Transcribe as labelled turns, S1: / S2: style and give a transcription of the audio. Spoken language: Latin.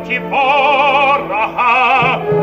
S1: occhi porra